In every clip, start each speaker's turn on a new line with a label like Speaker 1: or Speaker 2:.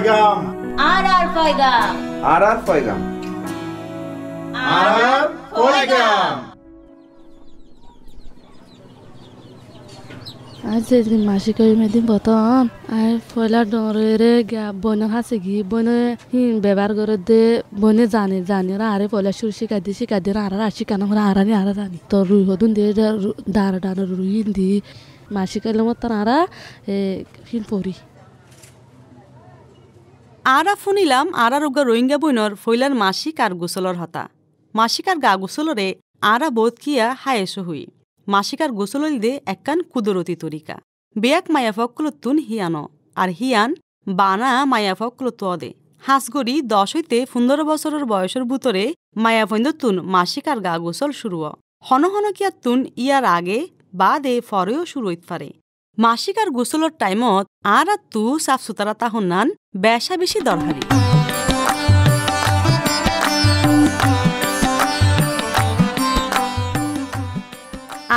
Speaker 1: পয়গাম
Speaker 2: আর আর পয়গাম
Speaker 3: আর আর পয়গাম
Speaker 1: আর আর পয়গাম
Speaker 4: আর যেদিন মাসিক ওই মেদিন বতন আর পয়লা ডরে গা বইন হাসে গি বইন হিন ব্যবহার করে দে বইনে জানে জানে আর পয়লা সুর শিখা দি শিখা দি আর আর শিখানো করে আর আনি আর জানি। তো রুই হদুন দিয়ে দাঁড়া দাঁড়া রুই দি মাসিক এলে মত আরা হিন পরি
Speaker 5: আরা ফুনিলাম আরা রোগা রোহিঙ্গা বইনর ফইলার মাসিক আর গোসলর হতা। মাসিক আর গা গোসলরে আরা বোধ কিয়া হায়েসো হুই। মাসিক আর গোসলল দে একখান কুদরতি তরিকা। বেয়াক মায়া ফকলতুন হিয়ানো, আর হিয়ান বানা মায়া ফকলত দে। হাঁসগড়ি দশ হইতে পনেরো বছরের বয়সের ভিতরে মায়া ফৈন্দতুন মাসিক আর গা গোসল শুরু হন হন কিয়া তুন ইয়ার আগে বা দে ফরেও শুরু হইতে পারে মাসিক আর গোসলর টাইমত আর আর তু সাফ সুতরা তাহনান বেশা বেশি দরকারি।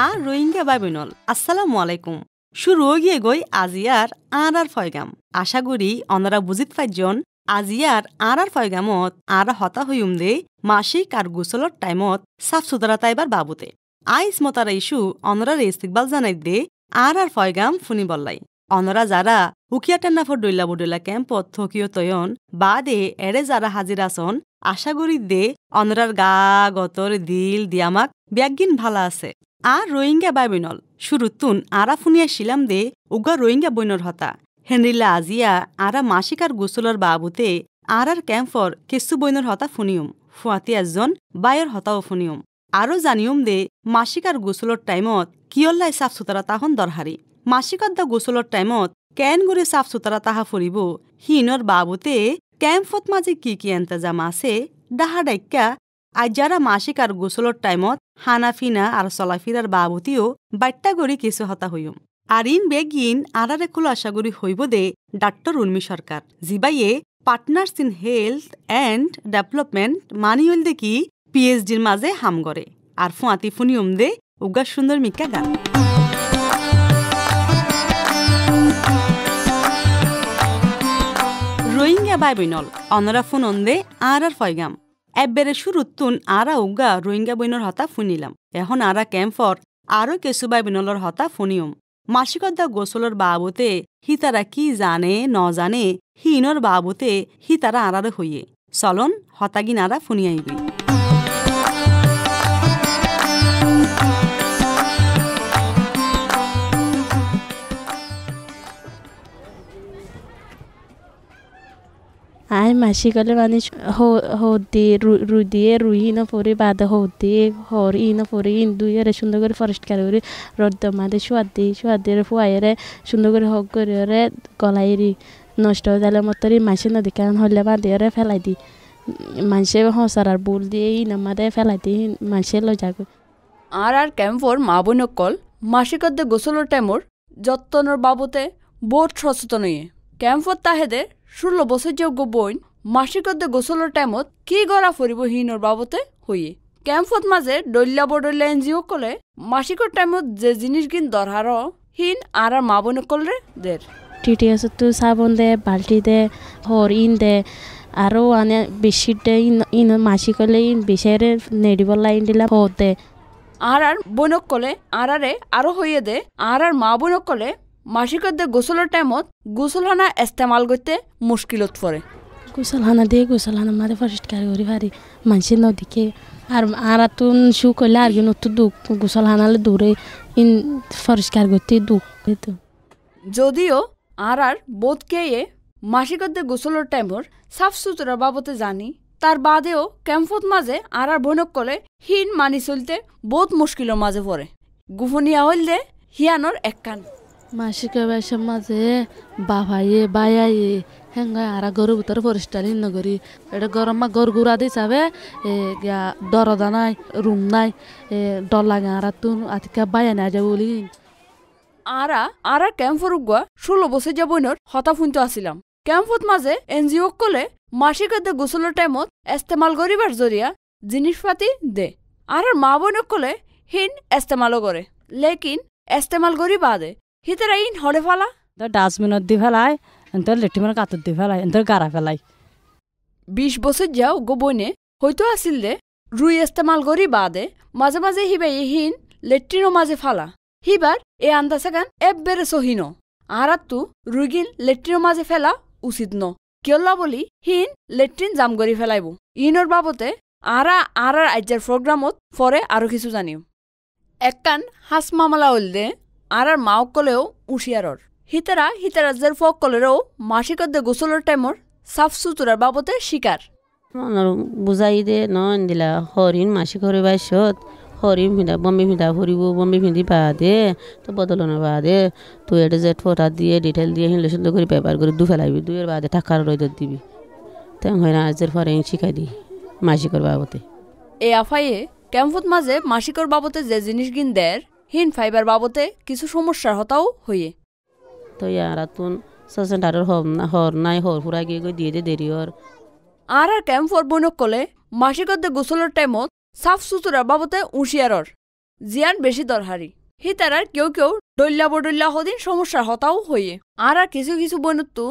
Speaker 5: আর রোহিঙ্গা বাবিনল আসসালামু আলাইকুম। শুরু গিয়ে গই আজিয়ার আর আর ফয়গাম। আশা করি অনারা বুজিত পাইজন, আজিয়ার আর আর ফয়গামত আর হতা হইম দে মাসিক আর গোসলর টাইমত সাফ সুতরা তাইবার বাবুতে। আইস মতারা ইস্যু অনরার ইস্তিকবাল জানাই দে আর আর ফয়গাম ফুনি বললাই। অনরা যারা উকিয়া টেন্নাফর ডইলা বডইলা ক্যাম্পত থকিও তয়ন বা দে এরে যারা হাজির আসন আশা করি দে অনরার গা গতর দিল দিয়ামাক ব্যাগিন ভালা আছে। আর রোহিঙ্গা বাইবিনল শুরুতুন আরা ফুনিয়া শিলাম দে উগা রোহিঙ্গা বইনর হতা। হেনরিলা আজিয়া আরা মাসিকার গোসলর বাবুতে আর আর ক্যাম্পর কেসু বইনর হতা ফুনিয়ম ফুয়াতি একজন বায়র হতাও ফুনিয়ম আরও জানিয়ম দে মাসিকার গোসলর টাইমত কিয়ল্লাই সাফ সুতরা তাহন দরহারি। মাসিকত দা গোসলর টাইমত কেন করে সাফ সুতরা তাহা ফুরিব হিনর বাবুতে ক্যাম্পত মাঝে কি কি এন্তজাম আছে ডাহা ডাইক্কা আজ যারা মাসিক আর গোসলর টাইমত হানাফিনা আর চলাফিরার বাবতিও বাট্টা গড়ি কিছু হতা হইম আর ইন বেগিন খোলা আশা করি হইব দে doctor Urmi Sarkar. জিবাইয়ে partners in health and development মানি হইল দেখি পিএইচডির মাঝে হাম করে আর ফুয়াতি ফুনিয়ম দে উগা সুন্দর মিকা গান। রোহিঙ্গা বাই বইনল অনরা ফুনন দে আর আর ফয়গাম এবেরে শুরুতুন আরা উগা রোহিঙ্গা বইনর হতা ফুনিলাম। এখন আরা ক্যাম্পর আরও কেসু বাই বিনলর হতা ফুনিয়ম। মাসিকদ্দা গোসলর বাবুতে হি তারা কি জানে ন জানে হিনর বাবুতে হি তারা আরারে হইয়ে। চলন হতাগিন আরা ফুনিয়াইবি।
Speaker 4: আই মাসি গলে মানে হদি রুই দিয়ে রুই ন পরে, বাদে হদি, হর ই ন পরে ইন দুই এর সুন্দর করে পরিষ্কার করে রোদ মাদে সোয়াদ দি সোয়াদ দিয়ে ফুয়াইরে সুন্দর করে হক করে রে গলাইরি নষ্ট হয়ে গেলে মতরি মাসি নদী কারণ হলে রে ফেলাই দি। মানুষে হসার বুল দিয়ে ই নামাদে ফেলাই দি মানুষে লই যাগো।
Speaker 6: আর আর ক্যাম্পর মা বোনকল মাসিকদ্দে গোসলের টাইমর যত্তনের বাবতে বোট সচেতন হইয়ে। ক্যাম্পত ষোলো বছর যোগ্য বইন মাসিকদ্দে গোসলের টাইমত কি গড়া ফুরিব হিনর বাবতে হইয়ে। ক্যাম্পত মাঝে ডল্লা বডল্লা এনজিও কলে মাসিকর টাইমত যে জিনিস গিন দরহার হিন আর মা বোনকলরে দের।
Speaker 4: টিটি আছে তো সাবন দে বাল্টি দে হর ইন দে আরও আনে বেশি দে ইন ইন মাসি করলে ইন বেশারে নেডিব লাইন দিলা হো দে।
Speaker 6: আর আর বোনক কলে আর আরে আরও হইয়ে দে আর আর মা বোনক কলে মাসিকদ্দে গোসলের টাইমত গোসলখানা ইস্তেমাল করতে মুশকিলত পড়ে।
Speaker 4: গোসল হানা দিয়ে গোসল হানা মারে পরিষ্কার করি পারি মানুষের নদীকে। আর আর তুন শু করলে আর কিন্তু তো দুঃখ গোসল হানালে দূরে ইন পরিষ্কার করতে দুঃখ তো
Speaker 6: যদিও আর আর বোধ কেয়ে মাসিকদ্দে গোসলের টাইমর সাফ সুতরা বাবতে জানি তার বাদেও ক্যাম্পত মাঝে আর আর বনক কলে হিন মানি চলতে বহুত মুশকিলের মাঝে পড়ে। গুফনিয়া হইলে হিয়ানোর এক একখান
Speaker 4: মাসিক বেশের মাঝে বাভাইয়ে বায়াইয়ে হেঙ্গা আর গরুর ভিতরে পরিষ্কার নগরি এটা গরম মা গর গুড়া দি চাবে এ, গিয়া দরজা নাই, রুম নাই, এ ডর আর তুন, আতিকা বায়া না যাব বলি।
Speaker 6: আরা আরা ক্যাম্পর উগুয়া ষোলো বছর যাবইনর হতা ফুনতে আসিলাম। ক্যাম্পত মাঝে এনজিও কলে মাসিকতে গোসলের টাইমত ইস্তেমাল করিবার জরিয়া জিনিসপাতি দে। আর মা বোনক কলে হিন ইস্তেমালও করে, লেকিন ইস্তেমাল করি বাদে হিতারা ইন হরে ফালা
Speaker 7: তো ডাস্টবিনত দি ফেলাই
Speaker 3: এন্তর লেটি মানে কাতর দিয়ে ফেলাই এন্তর গাড়া ফেলাই
Speaker 6: বিশ বছর যাও গোবনে হয়তো আছিল দে রুই ইস্তেমাল করি বাদে মাঝে মাঝে হিবে ইহিন লেট্রিনও মাঝে ফালা হিবার এ আন্দাজে গান এব্বেরে সহিন আরাত তু রুগিন লেট্রিনও মাঝে ফেলা উচিত ন কিয়ল্লা বলি হিন লেট্রিন জাম করি ফেলাইব ইনর বাবতে আরা আরার আজ্যার প্রোগ্রামত ফরে আরও কিছু জানিও এককান হাস মামলা হইল দে আরার মাওক কলেও উশিয়ারর। হিতারা হিতারাজ্যের ফক কলেরও মাসিকত দে গোসলের টাইমর সাফ সুতরার বাবতে শিকার।
Speaker 7: বুজাই দে ন দিলা হৰিণ মাসি ঘৰে বাইছত হৰিণ পিন্ধা বম্বে পিন্ধা ফুৰিব বম্বে পিন্ধি দে তো বদলনৰ বাদে। তুই এটা জেট ফটা দিয়ে ডিটেল দিয়ে হিলে সুন্দর করে পেপার করে দু ফেলাবি দুইয়ের বাদে টাকার রইদত দিবি। তেন হয় না আজের পরে শিখাই দি মাসিকর বাবতে।
Speaker 6: এ আফাইয়ে ক্যাম্পত মাঝে মাসিকর বাবতে যে জিনিস গিন দের হিন ফাইবার বাবতে কিছু সমস্যার হতাও হইয়ে।
Speaker 7: তো ইয়ার তুন সেন্টারের হর না হর নাই হর ফুরা গিয়ে দিয়ে দে দেরি হর।
Speaker 6: আর আর ক্যাম্পর বৈনক কলে মাসিকত গোসলের টাইমত সাফ সুতরার বাবতে উঁশিয়ারর জিয়ান বেশি দরহারি। হি তারার কেউ কেউ ডল্লা বডল্লা হদিন সমস্যার হতাও হইয়ে। আর আর কিছু কিছু বৈনত্তু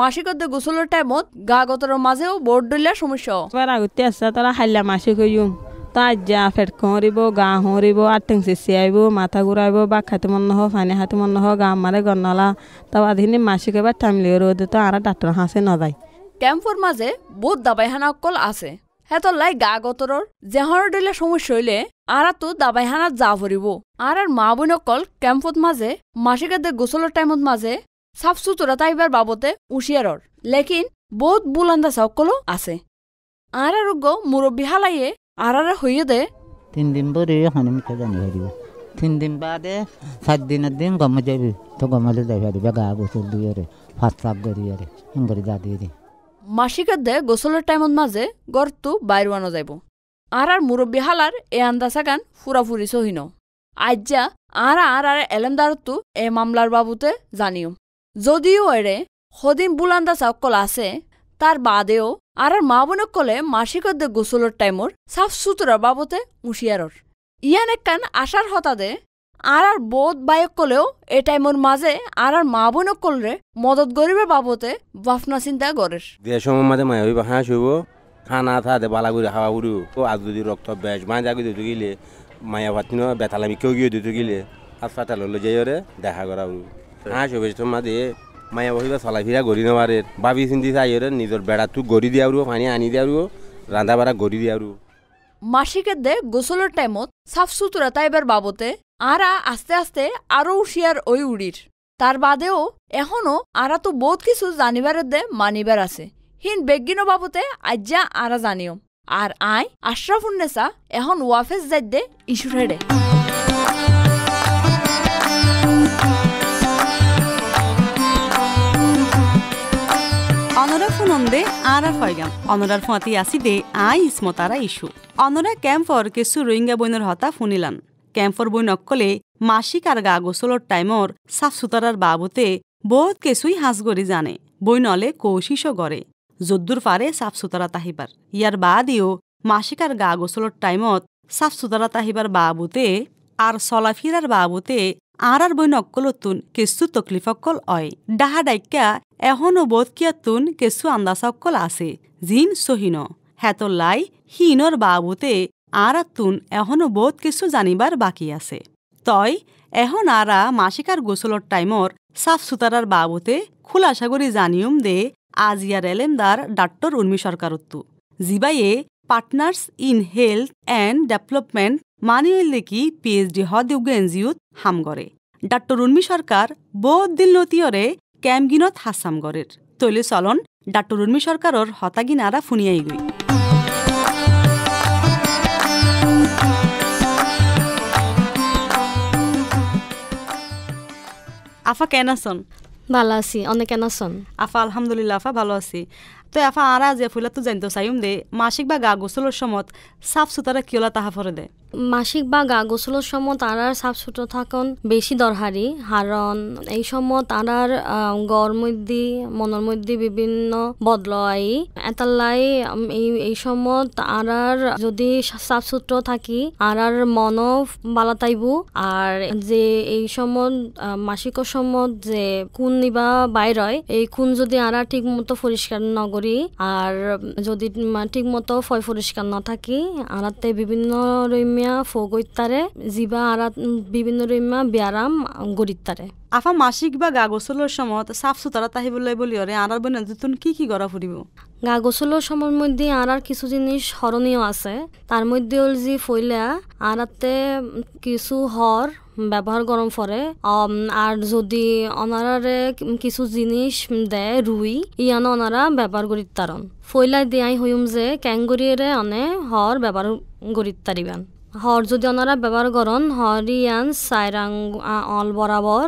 Speaker 6: মাসিকত গোসলের টাইমত গা গতরের মাঝেও বড় ডল্লা সমস্যা
Speaker 8: আগতে আছে তারা হাইলা মাসে কইম তা যা ফেট হরিব গা হরিব আটেং চেচি আইব, মাথা ঘুরাইব বা খাতে মন নহ ফানি হাতে মন নহ, গা মারে গন্নলা তা আধিনি মাসিক এবার টাইমলি রোদে তো আর ডাক্তার হাসে নদায়
Speaker 6: ক্যাম্পর মাঝে বহুত দাবাইহানা অকল আছে। হেতলাই গা গতরর জেহর ডলে সমস্যা হইলে আরা তো দাবাইহানাত যা ভরিব আর আর মা বোন অকল ক্যাম্পত মাঝে মাসিকাদের গোসলের টাইমত মাঝে সাফ সুতরা তাইবার বাবতে উশিয়ারর লেকিন বহুত বুলান্দা সকলও আছে। আর আরোগ্য মুরব্বী হালাইয়ে আর আর হইয়ে দে।
Speaker 9: তিন দিন পরে জানি হারিব তিন দিন বাদে সাত দিনের দিন গম যাবি তো গমলে যাই হারিবে গা গোসল দিয়ে ফাঁস চাপ গড়িয়ে ইঙ্গরি যা দিয়ে দি
Speaker 6: মাসিকার দে গোসলের টাইমত মাঝে গরতু বাইরওয়ানো যাইব। আর আর মুরব্বী হালার এ আন্দাসা গান ফুরাফুরি সহিন। আজ্জা আর আর আর এলেমদারতো এ মামলার বাবুতে জানিও। যদিও এরে সদিন বুলান্দা চাকল আছে তার বাদেও আর আর মা বোনক কলে মাসিকত দে গোসলের টাইমর সাফ সুতরার বাবতে উশিয়ারর ইয়ান একখান আশার হতাদে আর আর বোধ বায়ক কলেও এ টাইমর মাঝে আর আর মা বোনক কলরে মদত গরিবের বাবতে বাফনা চিন্তা গরের
Speaker 10: দেশের মাঝে মায়া হইব হাঁস হইব খানা থাকে বালা করে খাওয়া উড়ু ও আজ যদি রক্ত বেশ মাঝে আগে দিতে গেলে মায়া ভাতিন বেতালামি কেউ গিয়ে দিতে গেলে হাসপাতাল হলে যাই ওরে দেখা করা উড়ু হাঁস হইবে তোর মাঝে মায়া বহিবা চলাফিরা গড়ি নেওয়ারে ভাবি চিন্তি চাই নিজের বেড়া তুই গড়ি দিয়া পানি আনি দিয়া রান্ধা বাড়া গড়ি দিয়া
Speaker 6: মাসিকের দে গোসলের টাইমত সাফ সুতরা তাইবার বাবতে আরা আস্তে আস্তে আরও উশিয়ার ওই উড়ির তার বাদেও এখনও আরা তো বহুত কিছু জানিবারের দে মানিবার আছে। হিন বেগিনো বাবতে, আজ্জা আরা জানিও আর আই আশরাফুন্নেসা এখন ওয়াফেস যাই দে ইস্যু রেডে
Speaker 5: ফুনন্দে আর ফয়গাম অনরার ফুয়াতি আসি দে আই ইসমতারা ইস্যু অনরা ক্যাম্পর কেসু রোহিঙ্গা বইনের হতা ফুনিলান। ক্যাম্পর বই নকলে মাসিক আর গা গোসলর টাইমর সাফ সুতরার বাবতে বহুত কিছুই হাঁসগড়ি জানে। বই নলে কৌশিসও গড়ে। যদ্দুর পারে সাফ সুতরা তাহিবার। ইয়ার বাদিও মাসিক আর গা গোসলর টাইমত সাফ সুতরা তাহিবার বাবুতে আর চলাফিরার বাবুতে আর আর বই নকলতুন কেসু তকলিফকল অয়। ডাহা ডাইক্যা এখনও বোধ কিয়াতুন কেসু আন্দাসকল আছে জিন সহিন। হেতলাই হিনর বাবুতে আর তুন এখনও বোধ কিছু জানিবার বাকি আছে তই এখন আরা মাসিকার গোসলর টাইমর সাফ সুতারার বাবুতে খুলাসা করি জানিয়ম দে আজিয়ার এলেমদার ডাক্তর উর্মি সরকারত্তু। জিবাইয়ে partners in health and development মানি হইলে কি পিএইচডি হদিউগ এনজিওত হাম করে ডাক্তর উর্মি সরকার বহুত দিন লতিয়রে হাসাম গরের তৈলে চলন ডাক্তর উর্মি সরকারর হতাগিন আরা ফুনিয়াই গই। আফা কেন আছন?
Speaker 11: ভালো আছি অনেক কেন আছেন?
Speaker 5: আফা আলহামদুলিল্লাহ আফা ভালো আছি। তো আফা আর আজ ফুলা তো জানতে চাইম দে মাসিক বা গা গোসলের সময় সাফ সুতরা কিয়লা তাহা ফরে দে।
Speaker 11: মাসিক বা গা গোসলের সময় তারার সাফ সুতো থাকুন বেশি দরকারি। কারণ এই সময় তারার গড় মধ্যে মনের মধ্যে বিভিন্ন বদলাই এতালাই এই এই সময় তারার যদি সাফ সুত্র থাকি আরার মনও বালা তাইব আর যে এই সময় আহ, মাসিকের সময় যে খুন নিবা বাইর হয় এই খুন যদি আরা ঠিক মতো পরিষ্কার নগরি আর যদি ঠিক মতো ফয় পরিষ্কার না থাকি আরাতে বিভিন্ন রইমিয়া ফগৈতারে জিবা আরাত বিভিন্ন রইমিয়া ব্যায়াম গরিতারে
Speaker 5: আফা মাসিক বা গা গোসলের সময় সাফ সুতরা তাহিবলৈ বলি অরে আর বনে তুন কি কি করা ফুরিব
Speaker 11: গা গোসলের সময়ের মধ্যে আর আর কিছু জিনিস স্মরণীয় আছে। তার মধ্যে হল যে ফইলা আরাতে কিছু হর ব্যবহার গরম ফরে অম, আর যদি অনারারে কিছু জিনিস দেয় রুই ইয়ান অনারা ব্যবহার করি তারন ফইলাই দিয়াই হইম যে ক্যাঙ্গুরিয়ে অনে হর ব্যবহার করি তারিবেন হর যদি ওনারা ব্যবহার করেন হরিয়ান সাইরাং অল বরাবর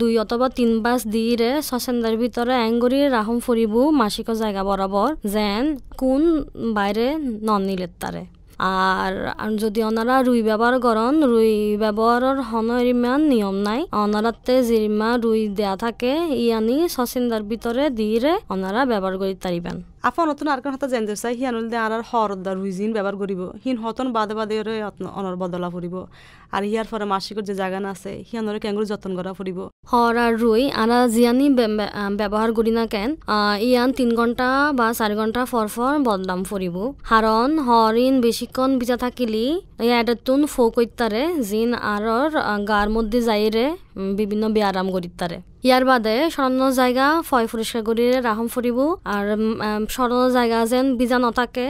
Speaker 11: দুই অথবা তিন বাস দিয়ে সসেন্দার ভিতরে অ্যাঙ্গুরি, রাহম, ফুরিব, মাসিক জায়গা বরাবর যেন কোন, বাইরে নন নিলে তারে। আর যদি ওনারা রুই ব্যবহার করেন রুই ব্যবহারের হনরিমান নিয়ম নাই। ওনারাতে জিরিমা রুই দেয়া থাকে, ইয়ানি সসিন্দার ভিতরে দিয়ে ওনারা ব্যবহার করি তারিবেন
Speaker 5: আফা নতুন আর হাতে জানতে চাই হিয়ানুল দে আর হর দা রুইজিন ব্যবহার করিব হিন হতন বাদে বাদে অনর বদলা ফুরিব আর হিয়ার পরে মাসিকর যে জাগান আছে হিয়ানরে ক্যাঙ্গুর যত্ন করা ফুরিব
Speaker 11: হর আর রুই আরা জিয়ানি ব্যবহার করি না কেন ইয়ান তিন ঘণ্টা বা চারি ঘণ্টা ফর ফর বদলাম ফুরিব হরিণ বেশিক্ষণ বিচা থাকিলি ইয়াডতুন ফৌকৈতারে জিন আহ, গার মধ্যে যাইরে বিভিন্ন ব্যায়াম করিতারে ইয়ার বাদে স্বর্ণ জায়গা, ফয় পরিষ্কার করিয়ে রাহম ফুরিব আর স্বর্ণ জায়গা যেন বীজা নথাকে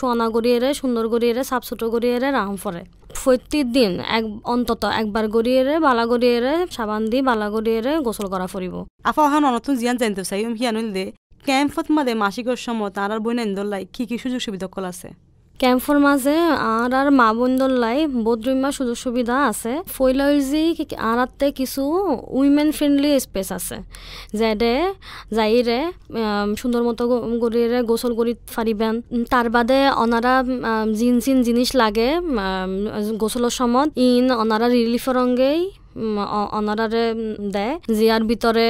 Speaker 11: সোয়ানা গড়িয়ে সুন্দর গড়িয়ে সাফ সুতো গড়িয়ে রাহম ফরে। প্রত্যেক দিন এক, অন্তত একবার গড়িয়ে বালা গড়িয়ে সাবান দি বালা গড়িয়ে গোসল করা ফুরিব।
Speaker 5: আফা অহা নতুন জিয়ান জানতে চাই হিয়ানুল দে ক্যাম্পত মাদে মাসিকর সময় তার আর বই লাই কি কি সুযোগ সুবিধা কল আছে?
Speaker 11: ক্যাম্পর মাঝে আর আর মা বোনদের লাই বদ্রিমা সুযোগ সুবিধা আছে। ফৈলজি আর আত্তে কিছু উইমেন ফ্রেন্ডলি স্পেস আছে। যেডে যাইরে সুন্দর মতো গড়িয়ে গোসল করি ফারিবেন তার বাদে অনারা জিন জিন জিনিস লাগে গোসলের সময়। ইন অনারা রিলিফের অঙ্গেই অনারারে দেয়। জিয়ার ভিতরে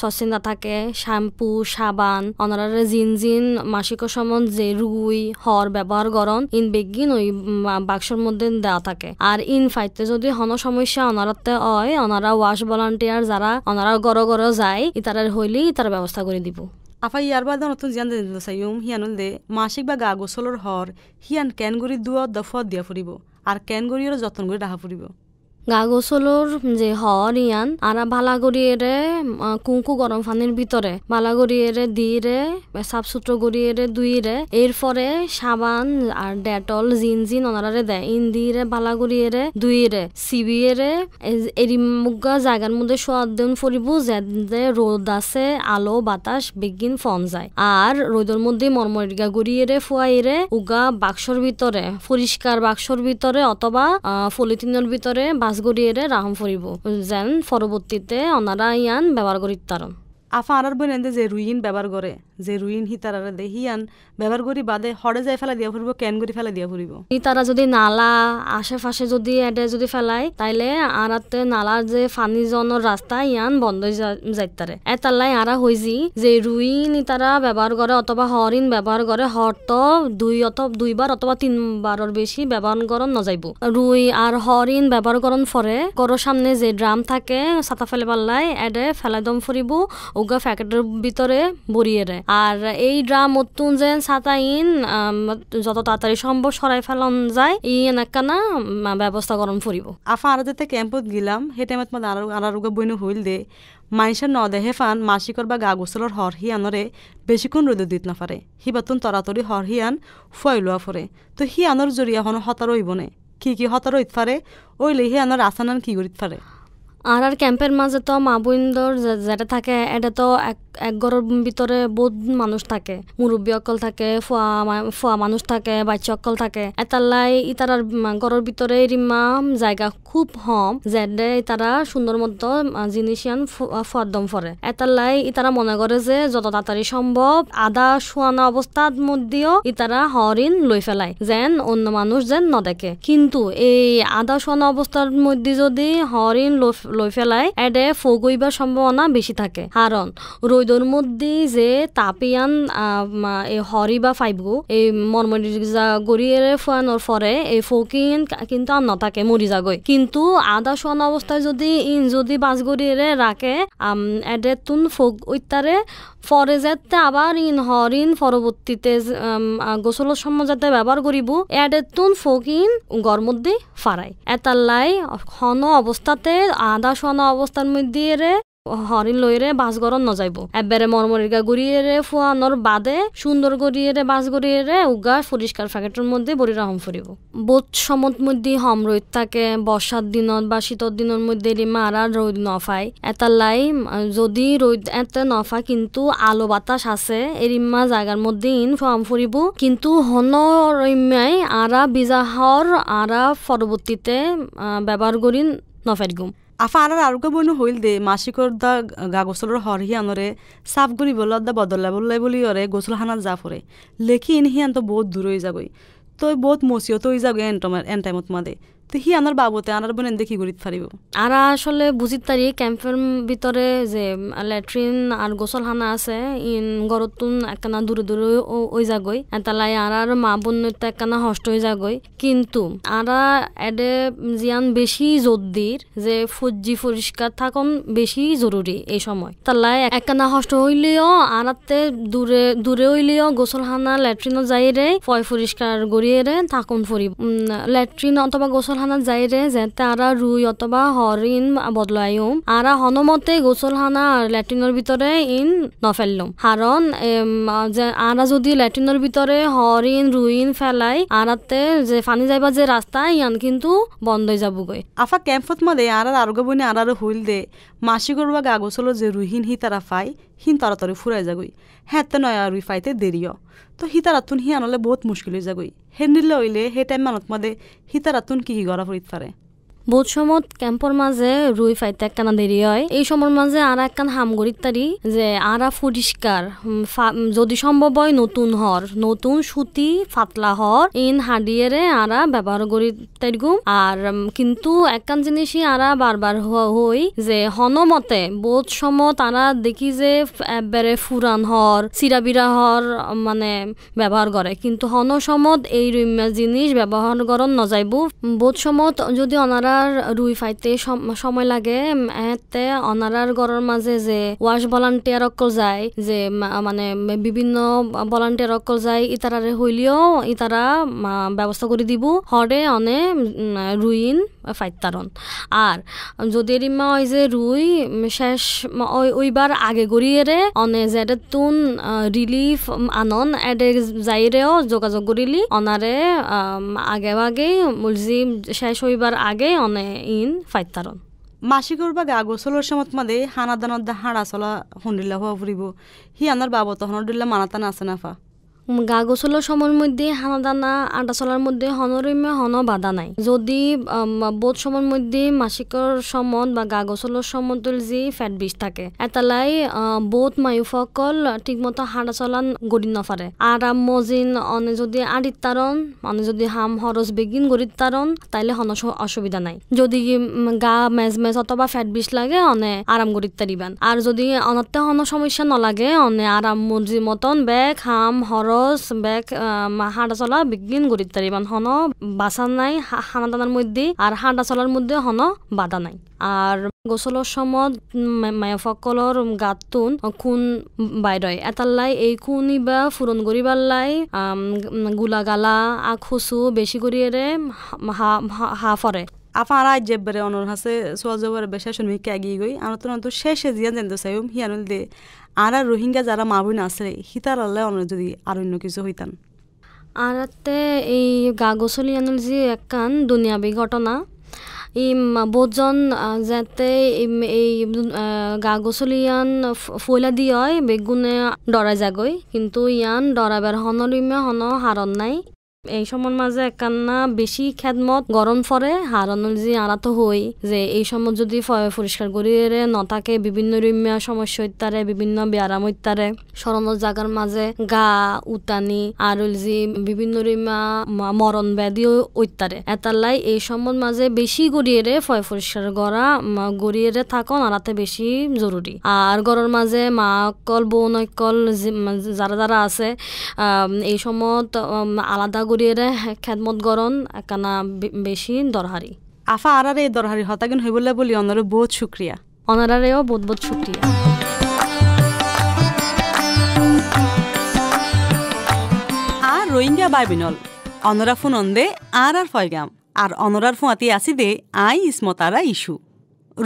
Speaker 11: সসিনা থাকে, শ্যাম্পু, সাবান, অনারারে জিন জিন, মাসিক সমন যে রুই হর ব্যবহার করন ইন বেগিন ওই বাক্সর মধ্যে দেওয়া থাকে। আর ইন ফাইতে যদি হন সমস্যা অনারাতে হয়, অনারা ওয়াশ ভলান্টিয়ার যারা, অনারা গড় গড় যায়, ইতারার হইলি ইতার ব্যবস্থা করে দিব।
Speaker 5: আফা, ইয়ার বাদে নতুন জিয়ান চাই হিয়ানুল দে, মাসিক বা গা গোসলর হর, হিয়ান ক্যানগুড়ি দুয়া দফত দিয়া ফুরিব, আর ক্যানগুড়ির যত্ন করে রাখা ফুরিব।
Speaker 11: গা গোসলর যে হর ইয়ান আরা ভালা গড়িয়ে কুঁকু গরম পানির ভিতরে ভালা গড়িয়ে দিয়ে সাফ সুত্র গড়িয়ে দুইরে এরপরে সাবান আর ডেটল, জিন জিন ওনারারে দেয়। ইন দিয়ে ভালা গড়িয়ে দুইরে এরি মুগা জায়গার মধ্যে সোয়াদ দেন ফুরিব যে রোদ আছে, আলো, বাতাস বেগিন ফন যায়। আর রোদের মধ্যে মরমরিগা গড়িয়ে ফুয়াইরে, উগা বাক্সর ভিতরে, পরিষ্কার বাক্সর ভিতরে অথবা পলিথিনের ভিতরে বাস গড়িয়ে রাহম ফুরিব যেন পরবর্তীতে অনারা ইয়ান ব্যবহার করি তারন
Speaker 5: আফা আর বই যে রুইন ব্যবহার করে যে রুইন হি তারারে দে হিয়ান ব্যবহার করি বাদে হরে যাই ফেলা দিয়া ফুরিব ক্যান করি ফেলা দিয়া ফুরিব
Speaker 11: তারা যদি নালা, আশেপাশে যদি এডে যদি ফেলায় তাইলে আরাতে নালার যে ফানি জনের রাস্তা ইয়ান বন্ধ যাইতারে এতালাই আরা হইজি যে রুইন তারা ব্যবহার করে অথবা হরিণ ব্যবহার করে হর তো দুই অথবা দুইবার অথবা তিনবারের বেশি ব্যবহার করন নজাইব রুই আর হরিণ ব্যবহার করন ফরে গরর সামনে যে ড্রাম থাকে ছাতা ফেলে পাল্লাই এডে ফেলাই দম ফুরিব ওগা প্যাকেটের ভিতরে ভরিয়ে দেয়। আর এই ড্রাম অতুন যে ছাতা ইন যত তাড়াতাড়ি সম্ভব সরাই ফেলন যায় ই এনাকানা ব্যবস্থা করন ফুরিব
Speaker 5: আফা, আর যেতে ক্যাম্পত গিলাম সেই টাইমত মানে আর আর রোগা বইনো হইল দে। মাইসের ন দেহে ফান, মাসিকর বা গা গোসলর হর হিয়ানরে বেশিক্ষণ রোদ দিত না পারে হিবাতুন তরাতরি হর হিয়ান ফুয়াই লোয়া ফরে। তো হিয়ানর জরিয়া হন হতার হইব নে। কি কি হতার হইত ফারে? ওইলে হিয়ানর আসানান কি করিত ফারে?
Speaker 11: আর আর ক্যাম্পের মাঝে তো মা বোনদের যেটা থাকে এটা তো এক এক ঘরের ভিতরে বহুত মানুষ থাকে, মুরব্বী অকল থাকে, ফুয়া ফুয়া মানুষ থাকে, বাচ্চা অকল থাকে। এতালাই ইতারার ঘরের ভিতরে রিমা জায়গা খুব হম যেদে তারা সুন্দর মতো জিনিস ইয়ান ফরে। এতালাই ইতারা মনে করে যে যত তাড়াতাড়ি সম্ভব আদা শোয়ানো অবস্থার মধ্যেও ইতারা হরিণ লই ফেলায়, যেন অন্য মানুষ যেন নদেখে কিন্তু এই আদা শোয়ানো অবস্থার মধ্যে যদি হরিণ লই ফেলায়, এডে ফগইবার সম্ভাবনা বেশি থাকে। কারণ রোদর মধ্যে যে তাপিয়ান এই হরি বা ফাইবগু, এই মরমরি গড়িয়ে ফুয়ানোর পরে এই ফকিন কিন্তু আর নথাকে মরি যাগই কিন্তু আদা শোয়ানো অবস্থায় যদি ইন যদি বাস গড়িয়ে রাখে এডে তুন ফোক ওইতারে ফরে যেতে আবার ইন হরিণ পরবর্তীতে গোসলের সময় যাতে ব্যবহার করিব, এডে তুন ফকিন গর মধ্যে ফারাই এতার লাই, হন অবস্থাতে আদা শোয়ানো অবস্থার মধ্যে হরিণ লইরে বাস গরম নজাইব। এবারে মরমরিগা গড়িয়ে ফুয়ানোর বাদে সুন্দর গড়িয়ে বাস গড়িয়ে উগা পরিষ্কার প্যাকেটের মধ্যে বড়ি রহম ফুরিব। বোধ সমত মধ্যে হম রোদ থাকে, বর্ষার দিনত বা শীতর দিনের মধ্যে আর রোদ নফাই এটা লাই যদি রোদ এতে নফা, কিন্তু আলো বাতাস আছে এরিমা জায়গার মধ্যে ইন ফর্ম ফুরিব। কিন্তু হন রইমাই আরা বিজাহর আরা পরবর্তীতে ব্যবহার করি নফারিগুম
Speaker 5: আফা আর আরোগ্য বইন হইল দে, মাসিকর দা গা গোসলর হরহি আনরে, সাফ করি বল দা বদলা বললাই বলি অরে গোসল হানাত যা ফরে লেখি ইনহি আন তো বহুত দূর হয়ে যাগই তই বহুত মসিও তো হয়ে এন এন এন টাইমত মাদে। হি আনার বাবতে, আনার বোন দেখি করিত পারিব
Speaker 11: আরা আসলে বুঝিত তারি ক্যাম্পের ভিতরে যে ল্যাট্রিন আর গোসলখানা আছে, ইন গরতুন একখানা দূরে দূরে ওই যাগই এতালাই আর আর মা বোন একখানা হষ্ট হয়ে যাগই কিন্তু আরা এডে জিয়ান বেশি জোদ্দির যে ফুজি পরিষ্কার থাকুন বেশি জরুরি এই সময়। তালাই একখানা হষ্ট হইলেও আরাতে দূরে দূরে হইলেও গোসলখানা ল্যাট্রিনও যাইরে, ফয় পরিষ্কার গড়িয়ে থাকুন ফুরিব ল্যাট্রিন অথবা গোসলখানা যাইরে যে তারা রুই অথবা হরিণ বদলাইম আরা হনমতে গোসলখানা আর ল্যাট্রিনের ভিতরে ইন নফেললাম। কারণ আরা যদি ল্যাট্রিনের ভিতরে হরিণ রুইন ফেলাই আরাতে যে পানি যাইবা যে রাস্তা ইয়ান কিন্তু বন্ধ হয়ে যাবগৈ।
Speaker 5: আফা ক্যাম্পত মাদে আর আর আরোগ্য বইনে আর আর হইল দে। মাসিকর বা গা গোসলর যে রুহিন হি তারা ফাই, হিন তাড়াতাড়ি ফুরাই যাগই হ্যাঁ নয় রুই ফাইতে দেরিও তো সীতা ৰাতুন সি আনলে বহুত মুস্কিল হৈ যাগৈ সেনিলে অইলে সেই টাইম মানত মানে সীতা ৰাতুন কি সি গৰা ফুৰিত পাৰে
Speaker 11: বহুত সময় ক্যাম্পর মাঝে রুই ফাইতে একখানা দেরি হয়। এই সময়ের মাঝে আর একখান হাম গড়িত তারি যে উম, ফা- যদি সম্ভব হয় নতুন হর নতুন সুতি ফাতলা হর ইন হাডিয়েরে আরা ব্যবহার করি তারিগুম আর কিন্তু একখান জিনিসই আরা বারবার হই যে হনমতে বহুত সময় তারা দেখি যে এবারে ফুরান হর চিরাবিরা হর মানে ব্যবহার করে কিন্তু হন সমত এই রুইমা জিনিস ব্যবহার করন নজাইব বহুত সমত যদি অনারার রুই ফাইতে সম- সময় লাগে এতে অনারার ঘরের মাঝে যে ওয়াশ ভলান্টিয়ার অকল যায়, যে মানে বিভিন্ন ভলান্টিয়ার অকল যায়, ইতারারে হইলেও ইতারা ব্যবস্থা করে দিব। হরে অনে রুইন ফাইতারন আর যদি এরিমা হয় যে রুই শেষ ওইবার আগে গড়িয়ে অনে যেটা তুন রিলিফ আনন, এডে যাইরেও যোগাযোগ করিলি, অনারে আগে আগে মুলজি শেষ হইবার আগে অনে ইন ফাইতারন
Speaker 5: মাসিকর বা গা গোসলর সময় মাদে হানা দানত হাড়া চলা হন্ডিল্লা হওয়া ফুরিব হি আনার বাবত হনডিল্লা মানাতানা আছে নাফা।
Speaker 11: গা গোসলের সময়ের মধ্যে হানা দানা আটা চলার মধ্যে হনরিমে হন বাধা নাই। যদি বোধ সময়ের মধ্যে মাসিকর সমত বা গা গোসলের সমতুল যে ফ্যাট বিষ থাকে, এতালাই বোধ মায়ুফকল ঠিকমতো হাঁটা চলান গড়ি নফারে আরাম মজিন অনে যদি আড়িত তারণ মানে যদি হাম হরস বেগিন গড়িত তারণ তাইলে হন অসুবিধা নাই। যদি গা মেজ মেজ অথবা ফ্যাট বিষ লাগে, অনে আরাম গড়িত তারিবান আর যদি অনতে হন সমস্যা নলাগে, অনে আরাম মর্জি মতন বেগ, হাম হরস বেগ হাঁটা চলা বিগিন গড়িত তারিবান হন বাসা নাই হা- হানা দানার মধ্যে আর হাঁটা চলার মধ্যে হন বাধা নাই আর গোসলের সময় মায়াফকলর গাতুন খুন বাইরয় এটার এই খুন ইবা ফুরন করিবার লাই গুলা গালা আখ বেশি করিয়ে হা ফরে
Speaker 5: আপা আর আজ বেড়ে অনর হাসে, সোয়া জবার বেশা শুনবি কে আগিয়ে গই। আর তো তো শেষে জিয়া জানতে চাইম হিয়ানুল দে। আর আর রোহিঙ্গা যারা মা বোন আছে, হিতার আল্লাহ অন্য যদি আর অন্য কিছু হইতান।
Speaker 11: আর এতে এই গা গোসলি আনুল যে একখান দুনিয়াবি ঘটনা। ই বহুতজন যাতে এই গা গছলিয়ান ফইলা দি হয় বেগুনে ডরা যাগৈ কিন্তু ইয়ান ডরাবার হনরিমে হন হারন নাই। এই সময়ের মাঝে একান্না বেশি খেদমত গরম ফরে হারানুল যে আড়াতো হই যে এই সময় যদি পরিষ্কার করিয়ে নথাকে বিভিন্ন রিমিয়া সমস্যা ইত্যারে বিভিন্ন ব্যায়াম ইত্যারে সরণর জাগার মাঝে গা উতানি আর যে বিভিন্ন রিমা ম- মরণ ব্যাধি ইত্যারে এতার এই সময়ের মাঝে বেশি গড়িয়ে ফয় পরিষ্কার করা গড়িয়ে থাকন আড়াতে বেশি জরুরি। আর গরর মাঝে মা অকল বোন অকল যারা যারা আছে এই সময়ত আম, আলাদা গড়িয়ে খেদমত গরণ একানা বেশি দরহারি।
Speaker 5: আফা আরারে এই দরহারি হতাগিন হইবলে বলি অনরে বহুত শুক্রিয়া।
Speaker 11: অনারারেও বহুত বহুত শুক্রিয়া।
Speaker 5: আর রোহিঙ্গা বাইবিনল অনরা ফোন অন্দে আর আর ফয়গাম আর অনরার ফুয়াতি আসি দে আই ইসমতারা ইস্যু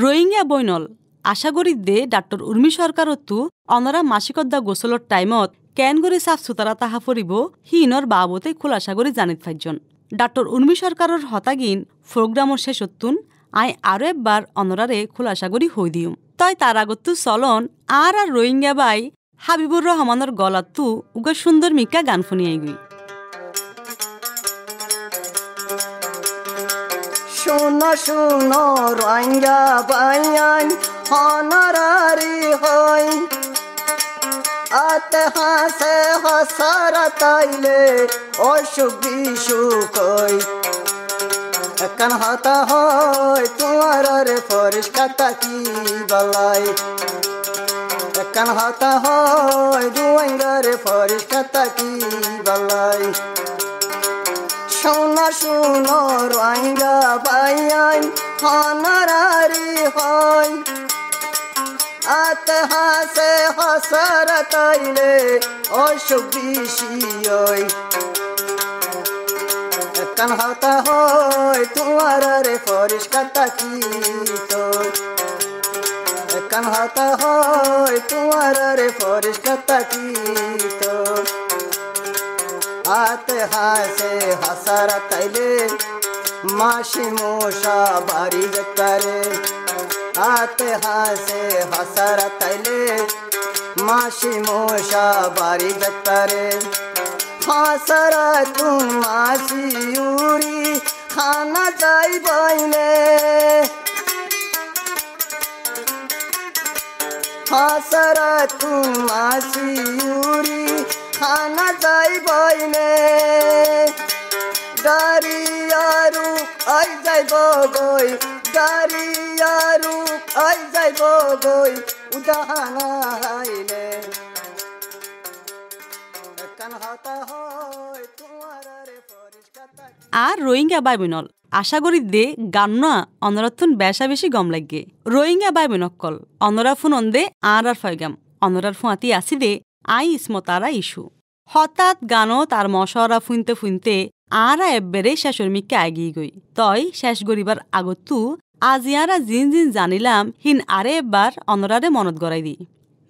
Speaker 5: রোহিঙ্গা বইনল আশা করি দে ডাক্তর উর্মি সরকারতো অনরা মাসিকদ্দা গোসলর টাইমত কেন করে সাফ সুতারা তাহা ফুরিব হিনর বাবতে খোলাসা করে জানিত ফাইজন ডাক্তর উর্মি সরকারের হতাগিন প্রোগ্রামর শেষত্তুন, আই আরও একবার অনরারে খোলাসা করি হই দিউম। তয় তার আগতো চলন আর আর রোহিঙ্গা বাই হাবিবুর রহমানের গলাতু উগা সুন্দর মিকা গান শুনিয়াই গই।
Speaker 12: শোনো শোনো রঙ্গা বাইয়ান হনরারি হই। আতে হাসে হসারা তাইলে অসুখ বিসুখ এখন হতা হয় তোমার রে পরিষ্কার কি বলাই? এখন হতা হয় দুয়াঙ্গারে পরিষ্কার কি বলাই? শোনা শুনো রঙ্গা বাইয়াই হনরারি হয়। আত হাসে হসর তাইলে অসুখ হয় কান হতা হয় তোমার রে পরিষ্কার কি তো কান হতা হয় তোমার রে পরিষ্কার কি তো হাতে হাসে হাসারা তাইলে মাসি মশা বাড়ি করে হাতে হাসে হাসারা তাইলে মাসি মশা বাড়ি করে হাসারা তুম মাসি উড়ি খানা যাই বাইলে হাসারা তুম মাসি উড়ি খানা যাই বাইলে গাড়ি আরু আই যাইব গই গাড়ি আরু, আই যাইব গই উদাহানা হাইলে কান হতা তোমার রে পরিষ্কার
Speaker 5: আর রোহিঙ্গা বাইবিনল, আশা করি দে গান্না অনরাথুন বেশা বেশি গম লাগে রোহিঙ্গা বাইবিনকল অনরা ফুন অন্দে আর আর ফয়গাম অনরার ফুয়াতি আসি দে, আই ইসমতারা ইস্যু হঠাৎ গানত আর মশরা ফুনতে ফুনতে আরা এব্বেরে শেষর মিককে আগিয়ে গই। তই শেষ গরিবার আগতু আজিয়ারা জিন জিন জানিলাম, হিন আরে এবার অনরারে মনত গড়াই দি।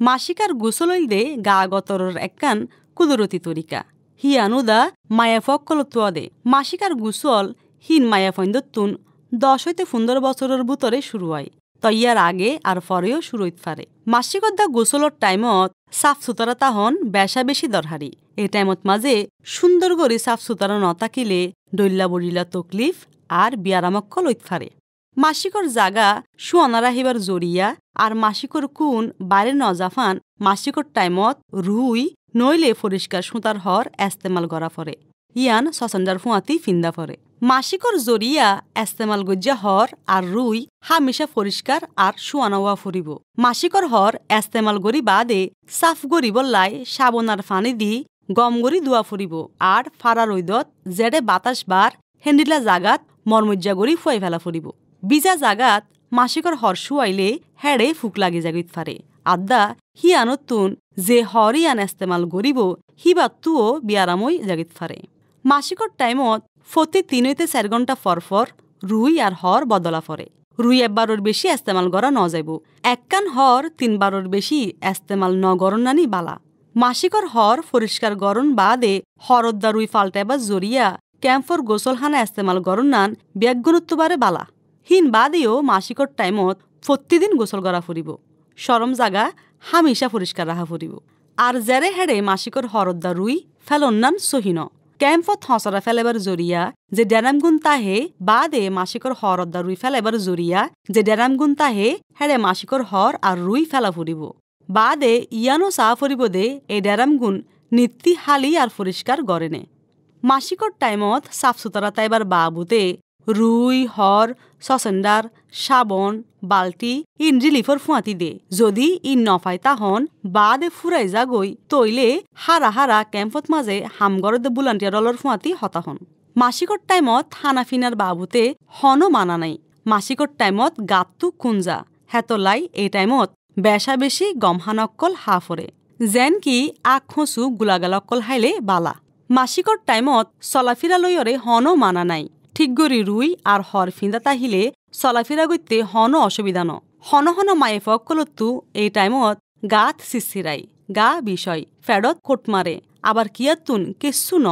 Speaker 5: মাসিকার গোসলই দে গা গতরর একখান কুদরতি তরিকা। হিয়ানুদা মায়া ফক্কল দে। মাসিকার গুসল, হিন মায়া ফৈন্দতুন দশ হইতে পনেরো বছরের ভিতরে শুরু হয়। তৈয়ার আগে আর পরেও শুরু হইতে পারে। মাসিকদ্দা গোসলর টাইমত সাফ সুতরা তাহন বেশা বেশি দরহারি। এ টাইমত মাঝে সুন্দর করে সাফ সুতরা নতাকিলে দৈল্লা বড়িলা তকলিফ আর বিয়ারামক্কল লইত পারে। মাসিকর জাগা সুয়ানা রাহিবার জরিয়া আর মাসিকর কুন বাইরে নজাফান মাসিকর টাইমত রুই নইলে পরিষ্কার সুতার হর এস্তেমাল করা ফরে ইয়ান সসঞ্জার ফুয়াতি ফিন্দা ফরে মাসিকর জরিয়া, এস্তেমাল গজ্জা হর আর রুই হামেশা পরিষ্কার আর সুয়ানাওয়া ফুরিব। মাসিকর হর এস্তেমাল গরি বাদে সাফ গরি বললাই সাবনার ফানি দি গম গরি দুয়া ফুরিব। আর ফারা রৈদত জেডে বাতাস বার হেন্ডিলা জাগাত মর্মজ্জা গরি ফুয়াই ফেলা ফুরিব। বিজা জাগাত মাসিকর হর শুয়াইলে হেড়ে ফুক লাগি জাগিত ফারে। আদ্দা হি আনতুন যে হরি আন এস্তেমাল গরিব হিবাত্তুও বিয়ারামই জাগিত ফারে। মাসিকর টাইমত ফতি তিন হইতে চার ঘণ্টা ফরফর রুই আর হর বদলা ফরে রুই একবারর বেশি এস্তেমাল করা ন যাইব এককান হর তিনবারর বেশি এস্তেমাল ন গরণ নানি বালা। মাসিকর হর পরিষ্কার গরণ বাদে হরদ্দা রুই ফাল্টাইবা জরিয়া ক্যাম্পর গোসলখানা এস্তেমাল গরণ নান ব্যাগুণত্ববারে বালা। হিন বাদেও মাসিকর টাইমত প্রতিদিন গোসল করা ফুরিব সরম জাগা হামেশা পরিষ্কার রাখা ফুরিব আর জেরে হেড়ে মাসিকর হরদ্দা রুই ফেলন্নান সহিন ক্যাম্পত হসরা ফেলেবার জরিয়া, যে ডেরামগুন তাহে বাদে মাসিকর হরদ্দা রুই ফেলাইবার জরিয়া, যে ডেরামগুন তাহে হেড়ে মাসিকর হর আর রুই ফেলা ফুরিব। বাদে ইয়ানো চা ফুরিব দে এই ডেরামগুন নিত্যি হালি আর পরিষ্কার গড়েনে মাসিকর টাইমত সাফ সুতরা তাইবার বাবুতে রুই, হর সসেন্ডার সাবন বালতি ইন রিলিফর ফুয়াতি দে। যদি ইন নফাই তাহন, বাদে ফুরাই যাগই তইলে হারা হারা ক্যাম্পত মাঝে হামগরদে বুলান্টিয়ার রলর ফুয়াতি হতাহন। মাসিকর টাইমত হানাফিনার বাবুতে হন মানা নাই। মাসিকর টাইমত গাত্তু কুঞ্জা। হেতলাই এই টাইমত বেশা বেশি গমহানক্কল হা ফরে যেন কি আখ খসু গুলাগালক্কল হাইলে বালা। মাসিকর টাইমত চলাফিরা লইয়রে হনও মানা নাই। ঠিক গরি রুই আর হর ফিন্দা তাহিলে চলাফিরা গইতে হন অসুবিধা ন। হন হন মায়ে ফকলতু এই টাইমত গাত সিসিরাই, গা বিষয়, ফেডত কোট মারে, আবার কিয়াতুন কেসু ন।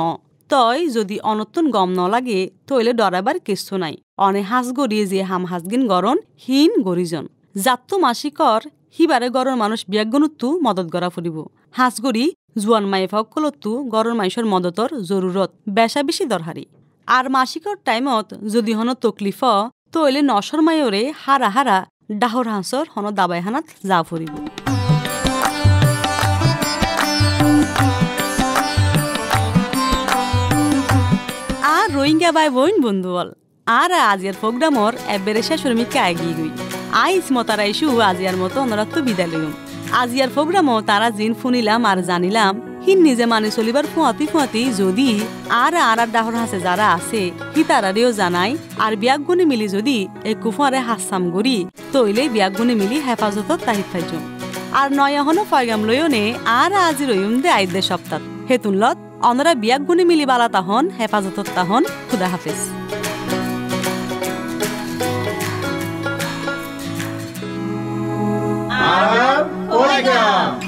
Speaker 5: তই যদি অনতুন গম ন লাগে, তইলে ডরাবার কেসু নাই। অনে হাঁস গড়িয়ে যে হাম হাঁসগিন গরন হীন গরিজন। জাত্তু মাসিকর হিবারে গরর মানুষ বিয়াগুনুত্তু মদত গড়া ফুরিব। হাঁসগড়ি জুয়ান মায়ে ফকলতু গরর মাইসর মদতর জরুরত, বেশা বেশি দরহারি। আর মাসিকর টাইমত যদি হন তকলিফ, তইলে নসর মায়রে হারা হারা ডাহর হাঁসর হন দাবাই হানাত যা ফুরিব আর রোহিঙ্গা বাই বোন বন্ধুবল আর আজিয়ার প্রোগ্রামর এবেরে শেষ শ্রমিককে আগিয়ে গই আই মতারা ইস্যু আজিয়ার মতো অনরাত্ম বিদায় লইম। আজিয়ার প্রোগ্রামও তারা জিন ফুনিলাম আর জানিলাম সি নিজে মানি চলিবার ফুঁয়াতি ফুঁয়াতি যদি আর আর আর ডাহর হাসে যারা আছে, সি তারারেও জানাই আর বিয়াক গুণে মিলি যদি এই কুফুঁয়ারে হাসাম গড়ি তৈলে বিয়াক গুণে মিলি হেফাজতত তাহিত ফাইজুম আর নয় এখনও ফয়গাম লইও আর আজি রইম দে আইদে সপ্তাহ হেতুনলত অনরা বিয়াক গুণে মিলি বালা তাহন, হেফাজতত তাহন, খুদা হাফেজ। Arab